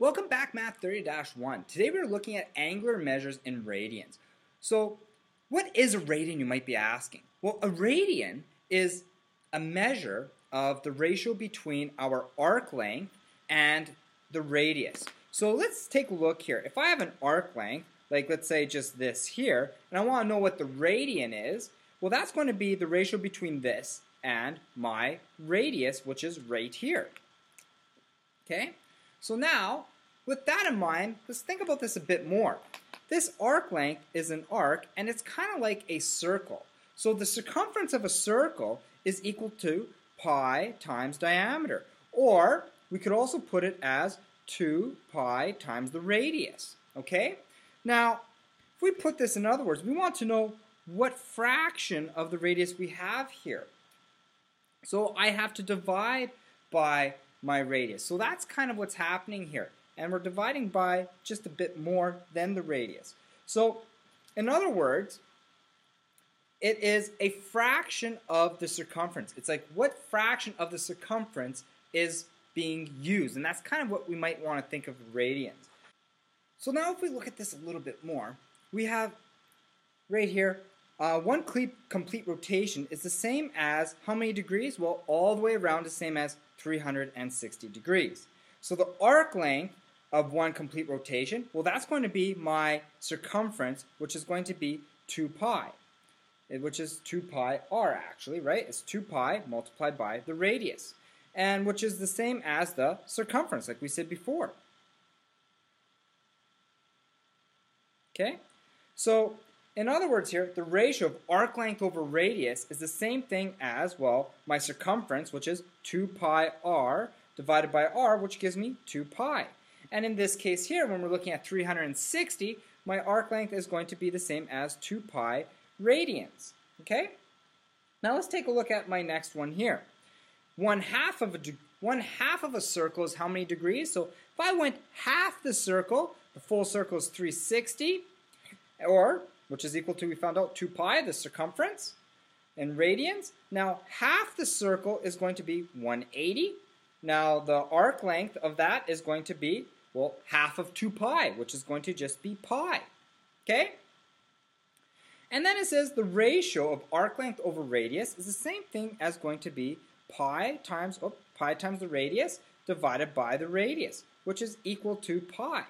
Welcome back Math 30-1. Today we're looking at angular measures in radians. So what is a radian you might be asking? Well a radian is a measure of the ratio between our arc length and the radius. So let's take a look here. If I have an arc length, like let's say just this here, and I want to know what the radian is, well that's going to be the ratio between this and my radius, which is right here. Okay? So now, with that in mind, let's think about this a bit more. This arc length is an arc, and it's kind of like a circle. So the circumference of a circle is equal to pi times diameter. Or we could also put it as 2 pi times the radius. Okay? Now, if we put this in other words, we want to know what fraction of the radius we have here. So I have to divide by my radius. So that's kind of what's happening here. And we're dividing by just a bit more than the radius. So in other words, it is a fraction of the circumference. It's like what fraction of the circumference is being used. And that's kind of what we might want to think of radians. So now if we look at this a little bit more, we have right here uh, one complete rotation is the same as how many degrees? Well, all the way around is the same as 360 degrees. So the arc length of one complete rotation, well, that's going to be my circumference, which is going to be 2 pi, eh, which is 2 pi r actually, right? It's 2 pi multiplied by the radius, and which is the same as the circumference, like we said before. Okay? So in other words here, the ratio of arc length over radius is the same thing as, well, my circumference, which is 2 pi r, divided by r, which gives me 2 pi. And in this case here, when we're looking at 360, my arc length is going to be the same as 2 pi radians. Okay? Now let's take a look at my next one here. One half of a one half of a circle is how many degrees? So if I went half the circle, the full circle is 360, or which is equal to, we found out, 2 pi, the circumference, in radians. Now, half the circle is going to be 180. Now, the arc length of that is going to be, well, half of 2 pi, which is going to just be pi. Okay? And then it says the ratio of arc length over radius is the same thing as going to be pi times, oh, pi times the radius divided by the radius, which is equal to pi.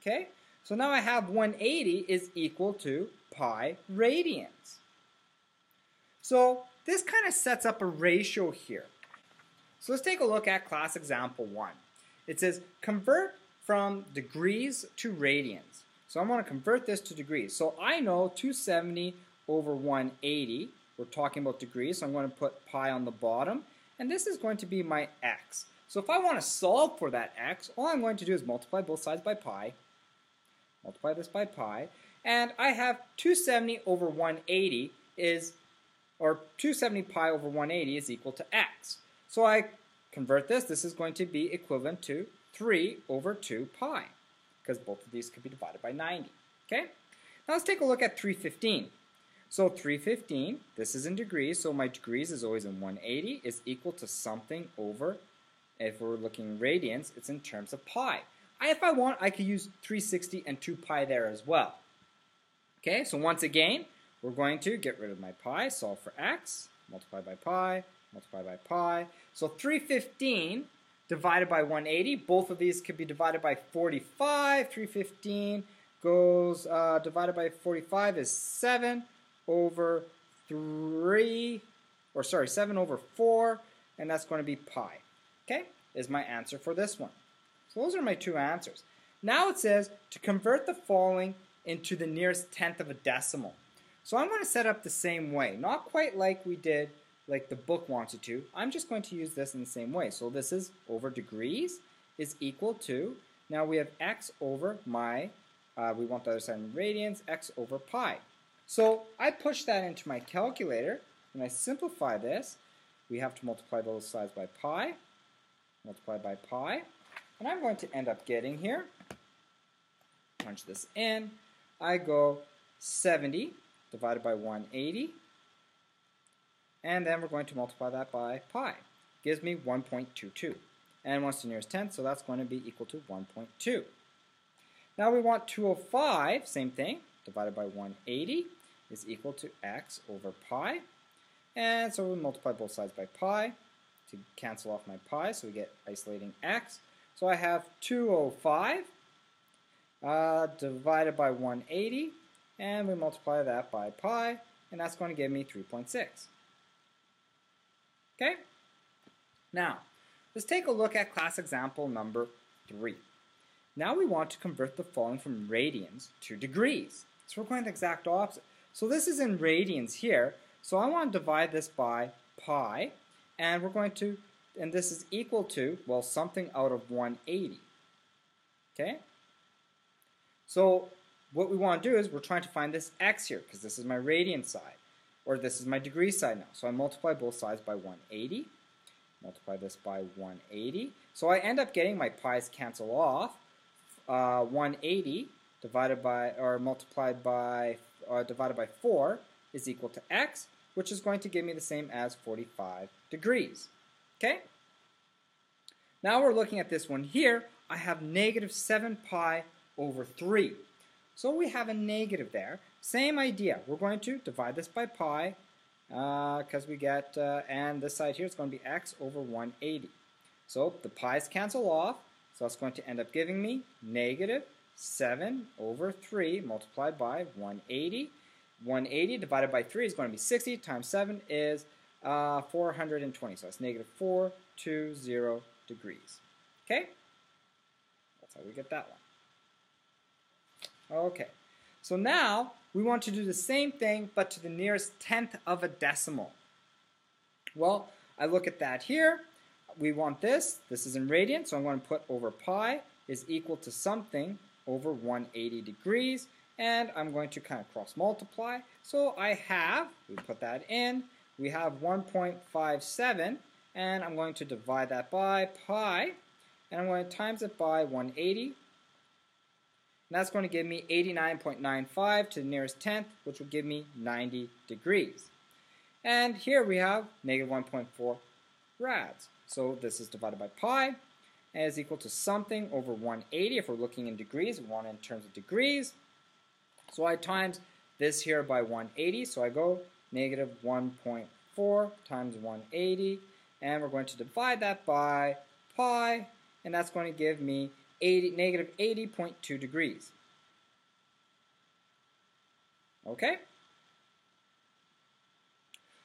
Okay? So now I have 180 is equal to pi radians. So this kind of sets up a ratio here. So let's take a look at class example 1. It says convert from degrees to radians. So I'm going to convert this to degrees. So I know 270 over 180. We're talking about degrees, so I'm going to put pi on the bottom. And this is going to be my x. So if I want to solve for that x, all I'm going to do is multiply both sides by pi, multiply this by pi, and I have 270 over 180 is, or 270 pi over 180 is equal to x. So I convert this, this is going to be equivalent to 3 over 2 pi, because both of these could be divided by 90. Okay? Now let's take a look at 315. So 315, this is in degrees, so my degrees is always in 180, is equal to something over, if we're looking radians, it's in terms of pi. If I want, I could use 360 and 2 pi there as well. Okay, so once again, we're going to get rid of my pi, solve for x, multiply by pi, multiply by pi. So 315 divided by 180, both of these could be divided by 45. 315 goes uh, divided by 45 is 7 over 3, or sorry, 7 over 4, and that's going to be pi. Okay, is my answer for this one. So those are my two answers. Now it says to convert the following into the nearest tenth of a decimal. So I'm going to set up the same way, not quite like we did like the book wants it to. I'm just going to use this in the same way. So this is over degrees is equal to, now we have x over my, uh, we want the other side in radians, x over pi. So I push that into my calculator, and I simplify this. We have to multiply both sides by pi, multiply by pi, and I'm going to end up getting here, punch this in, I go 70 divided by 180, and then we're going to multiply that by pi. Gives me 1.22. and 1 to the nearest tenth, so that's going to be equal to 1.2. Now we want 205, same thing, divided by 180 is equal to x over pi. And so we multiply both sides by pi to cancel off my pi, so we get isolating x. So I have 205 uh, divided by 180, and we multiply that by pi, and that's going to give me 3.6. Okay? Now, let's take a look at class example number 3. Now we want to convert the following from radians to degrees. So we're going the exact opposite. So this is in radians here. So I want to divide this by pi, and we're going to, and this is equal to, well, something out of 180. Okay? So what we want to do is we're trying to find this x here, because this is my radian side, or this is my degree side now. So I multiply both sides by 180, multiply this by 180. So I end up getting my pi's cancel off. Uh, 180 divided by, or multiplied by uh, divided by 4 is equal to x, which is going to give me the same as 45 degrees. Okay? Now we're looking at this one here. I have negative 7 pi over 3. So we have a negative there. Same idea. We're going to divide this by pi because uh, we get, uh, and this side here is going to be x over 180. So the pi's cancel off, so that's going to end up giving me negative 7 over 3 multiplied by 180. 180 divided by 3 is going to be 60 times 7 is uh, 420. So that's negative 420 degrees. Okay? That's how we get that one. Okay. So now we want to do the same thing but to the nearest tenth of a decimal. Well, I look at that here. We want this. This is in radians, so I'm going to put over pi is equal to something over 180 degrees and I'm going to kind of cross multiply. So I have, we put that in, we have 1.57 and I'm going to divide that by pi and I'm going to times it by 180 and that's going to give me 89.95 to the nearest tenth which will give me 90 degrees. And here we have negative 1.4 rads. So this is divided by pi and is equal to something over 180. If we're looking in degrees, we want it in terms of degrees. So I times this here by 180. So I go negative 1.4 times 180. And we're going to divide that by pi. And that's going to give me 80, negative 80.2 degrees. Okay?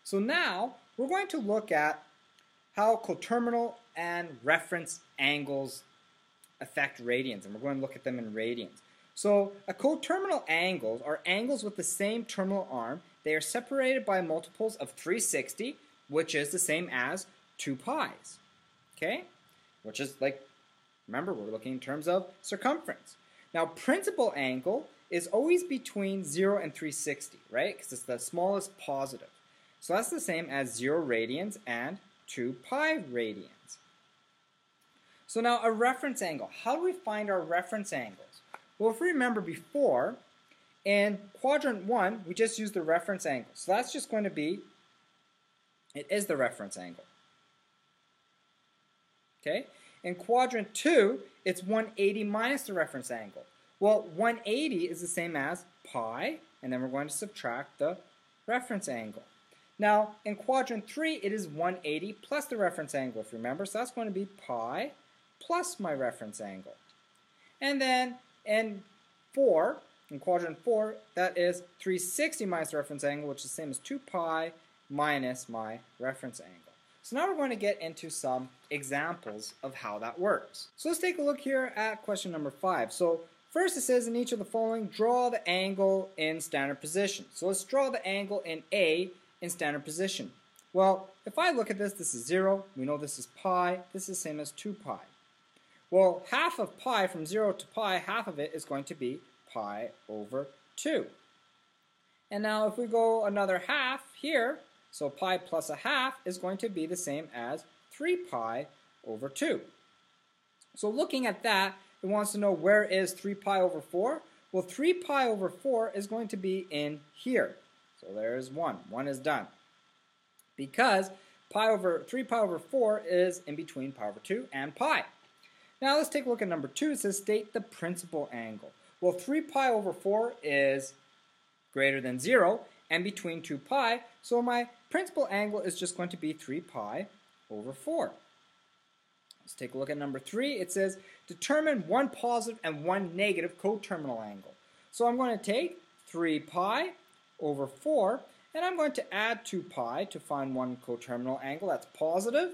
So now we're going to look at how coterminal and reference angles affect radians, and we're going to look at them in radians. So a coterminal angles are angles with the same terminal arm. They are separated by multiples of 360, which is the same as 2 pi's. Okay? Which is like, remember, we're looking in terms of circumference. Now, principal angle is always between 0 and 360, right? Because it's the smallest positive. So that's the same as 0 radians and 2 pi radians. So now a reference angle. How do we find our reference angles? Well, if we remember before, in quadrant 1, we just use the reference angle. So that's just going to be, it is the reference angle. Okay? In quadrant 2, it's 180 minus the reference angle. Well, 180 is the same as pi, and then we're going to subtract the reference angle. Now, in quadrant 3, it is 180 plus the reference angle, if you remember. So that's going to be pi plus my reference angle. And then in 4, in quadrant 4, that is 360 minus the reference angle, which is the same as 2 pi minus my reference angle. So now we're going to get into some examples of how that works. So let's take a look here at question number 5. So first it says in each of the following, draw the angle in standard position. So let's draw the angle in A in standard position? Well, if I look at this, this is 0. We know this is pi. This is the same as 2 pi. Well, half of pi from 0 to pi, half of it is going to be pi over 2. And now if we go another half here, so pi plus a half is going to be the same as 3 pi over 2. So looking at that, it wants to know where is 3 pi over 4? Well, 3 pi over 4 is going to be in here. So there's one. One is done. Because pi over 3 pi over 4 is in between pi over 2 and pi. Now let's take a look at number 2. It says state the principal angle. Well, 3 pi over 4 is greater than 0 and between 2 pi, so my principal angle is just going to be 3 pi over 4. Let's take a look at number 3. It says determine one positive and one negative coterminal angle. So I'm going to take 3 pi over 4 and I'm going to add 2 pi to find one coterminal angle that's positive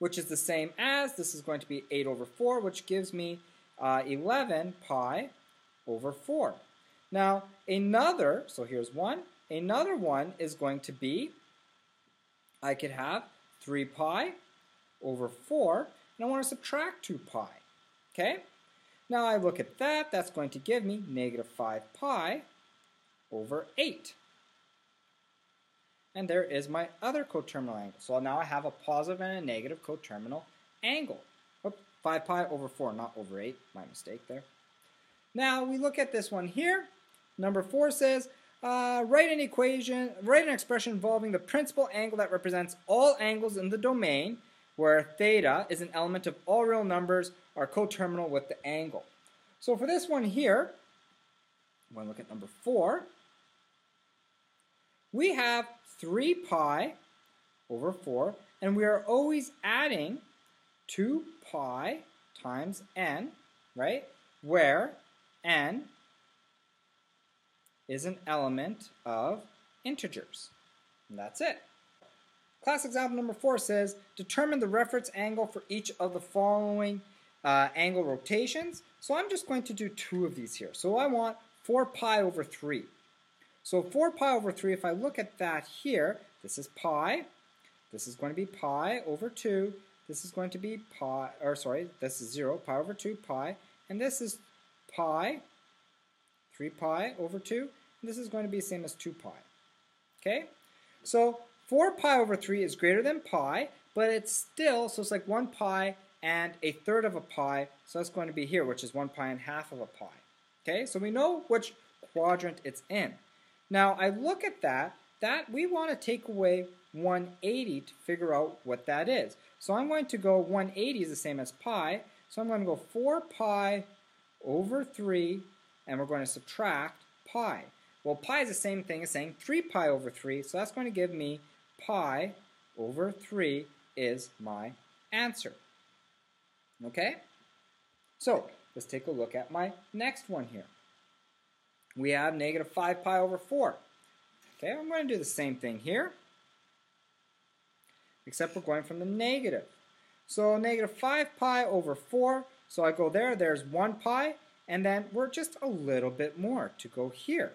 which is the same as, this is going to be 8 over 4, which gives me uh, 11 pi over 4. Now, another, so here's one, another one is going to be, I could have 3 pi over 4, and I want to subtract 2 pi. Okay? Now I look at that, that's going to give me negative 5 pi over 8. And there is my other coterminal angle. So now I have a positive and a negative coterminal angle. Oops, 5 pi over 4, not over 8. My mistake there. Now we look at this one here. Number 4 says, uh, write an equation, write an expression involving the principal angle that represents all angles in the domain where theta is an element of all real numbers are coterminal with the angle. So for this one here, when we look at number 4, we have 3 pi over 4, and we are always adding 2 pi times n, right, where n is an element of integers. And that's it. Class example number 4 says, determine the reference angle for each of the following uh, angle rotations. So I'm just going to do two of these here. So I want 4 pi over 3. So 4 pi over 3, if I look at that here, this is pi. This is going to be pi over 2. This is going to be pi, or sorry, this is 0, pi over 2, pi. And this is pi, 3 pi over 2. And this is going to be the same as 2 pi. Okay? So 4 pi over 3 is greater than pi, but it's still, so it's like 1 pi and a third of a pi. So that's going to be here, which is 1 pi and half of a pi. Okay? So we know which quadrant it's in. Now I look at that, that we want to take away 180 to figure out what that is. So I'm going to go 180 is the same as pi, so I'm going to go 4 pi over 3, and we're going to subtract pi. Well, pi is the same thing as saying 3 pi over 3, so that's going to give me pi over 3 is my answer. Okay? So, let's take a look at my next one here we have negative 5 pi over 4. Okay, I'm going to do the same thing here, except we're going from the negative. So negative 5 pi over 4, so I go there, there's 1 pi, and then we're just a little bit more to go here.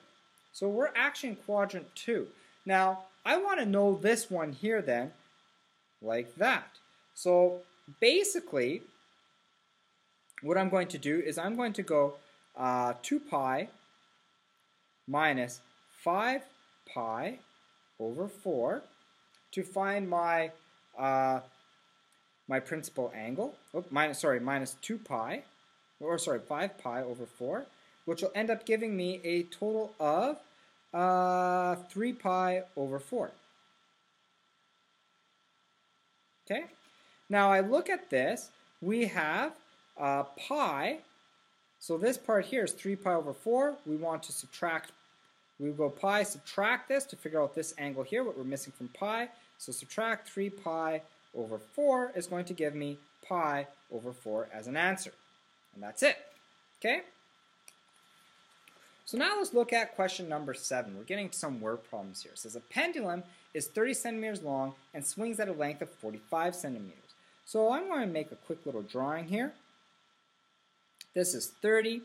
So we're actually in quadrant 2. Now, I want to know this one here then, like that. So basically, what I'm going to do is I'm going to go uh, 2 pi minus 5 pi over 4 to find my uh, my principal angle. Oh, minus, sorry, minus 2 pi, or sorry, 5 pi over 4, which will end up giving me a total of uh, 3 pi over 4. Okay? Now I look at this, we have uh, pi so this part here is 3 pi over 4. We want to subtract, we go pi, subtract this to figure out this angle here, what we're missing from pi. So subtract 3 pi over 4 is going to give me pi over 4 as an answer. And that's it. Okay? So now let's look at question number 7. We're getting some word problems here. It says a pendulum is 30 centimeters long and swings at a length of 45 centimeters. So I'm going to make a quick little drawing here. This is 30,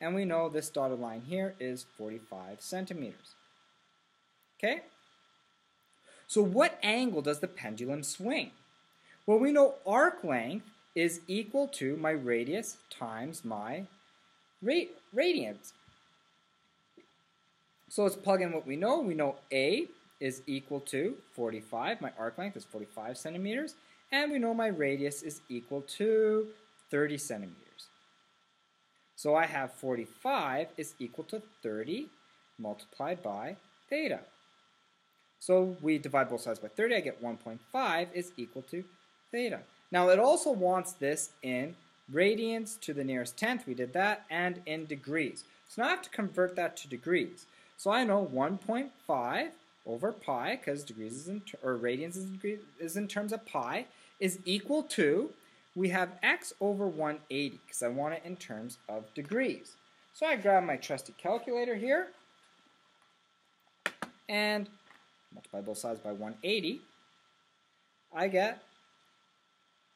and we know this dotted line here is 45 centimeters. Okay? So what angle does the pendulum swing? Well, we know arc length is equal to my radius times my ra radians. So let's plug in what we know. We know A is equal to 45. My arc length is 45 centimeters. And we know my radius is equal to 30 centimeters. So I have 45 is equal to 30 multiplied by theta. So we divide both sides by 30, I get 1.5 is equal to theta. Now it also wants this in radians to the nearest tenth, we did that, and in degrees. So now I have to convert that to degrees. So I know 1.5 over pi, because degrees is in, or radians is in, is in terms of pi, is equal to, we have x over 180, because I want it in terms of degrees. So I grab my trusty calculator here, and multiply both sides by 180, I get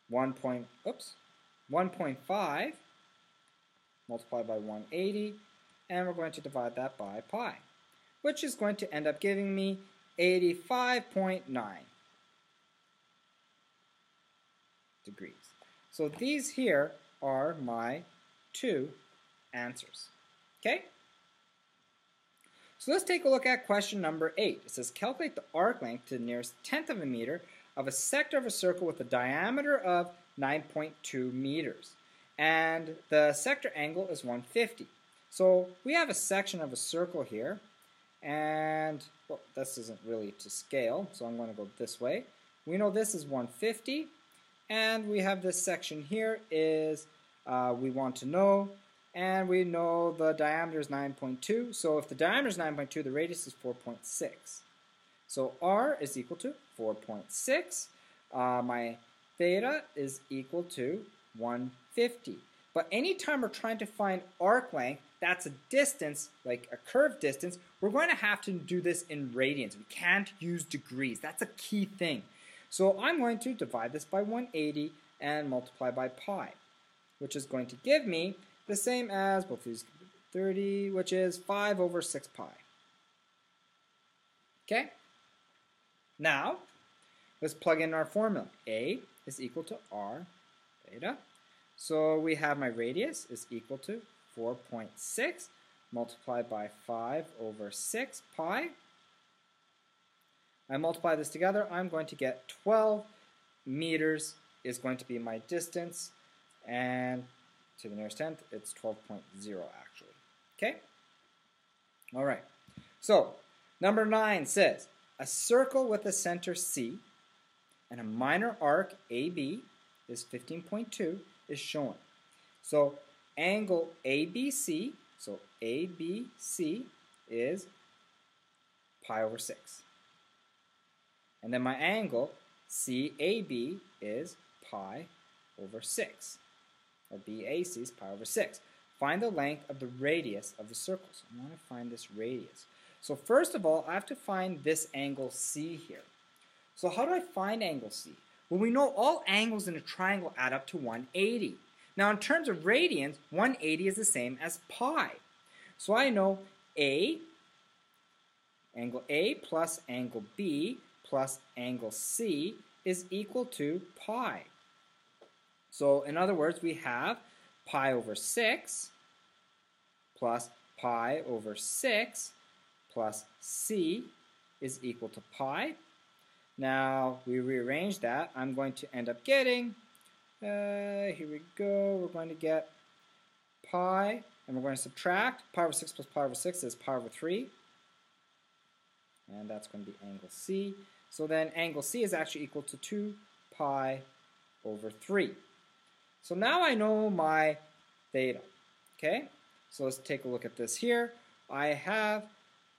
1 point, oops, 1.5 multiplied by 180, and we're going to divide that by pi, which is going to end up giving me 85.9 degrees. So these here are my two answers. Okay? So let's take a look at question number 8. It says calculate the arc length to the nearest tenth of a meter of a sector of a circle with a diameter of 9.2 meters. And the sector angle is 150. So we have a section of a circle here. And, well, this isn't really to scale, so I'm going to go this way. We know this is 150. And we have this section here is uh, we want to know and we know the diameter is 9.2. So if the diameter is 9.2, the radius is 4.6. So r is equal to 4.6. Uh, my theta is equal to 150. But anytime we're trying to find arc length, that's a distance, like a curved distance, we're going to have to do this in radians. We can't use degrees. That's a key thing. So I'm going to divide this by 180 and multiply by pi, which is going to give me the same as both these 30, which is 5 over 6 pi. Okay? Now, let's plug in our formula. A is equal to r theta. So we have my radius is equal to 4.6 multiplied by 5 over 6 pi. I multiply this together, I'm going to get 12 meters is going to be my distance. And to the nearest tenth, it's 12.0 actually. Okay? All right. So, number 9 says, a circle with a center C and a minor arc AB is 15.2 is shown. So, angle ABC, so ABC is pi over 6. And then my angle CAB is pi over 6 or BAC is pi over 6. Find the length of the radius of the circle. So I want to find this radius. So first of all, I have to find this angle C here. So how do I find angle C? Well, we know all angles in a triangle add up to 180. Now, in terms of radians, 180 is the same as pi. So I know A, angle A plus angle B plus angle C is equal to pi. So in other words, we have pi over 6 plus pi over 6 plus c is equal to pi. Now we rearrange that. I'm going to end up getting, uh, here we go, we're going to get pi, and we're going to subtract. Pi over 6 plus pi over 6 is pi over 3. And that's going to be angle C. So then angle C is actually equal to 2 pi over 3. So now I know my theta. Okay, so let's take a look at this here. I have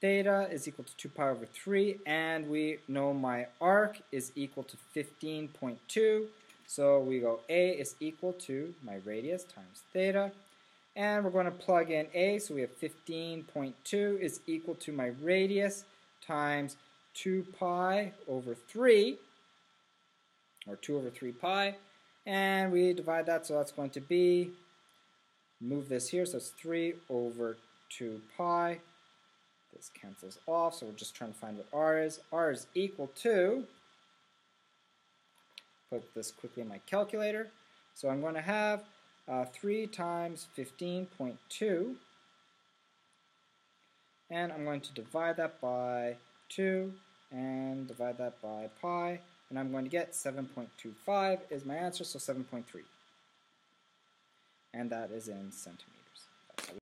theta is equal to 2 pi over 3, and we know my arc is equal to 15.2. So we go A is equal to my radius times theta. And we're going to plug in A, so we have 15.2 is equal to my radius times 2 pi over 3, or 2 over 3 pi, and we divide that, so that's going to be, move this here, so it's 3 over 2 pi. This cancels off, so we're just trying to find what r is. r is equal to, put this quickly in my calculator, so I'm going to have uh, 3 times 15.2, and I'm going to divide that by 2, and divide that by pi, and I'm going to get 7.25 is my answer, so 7.3. And that is in centimeters.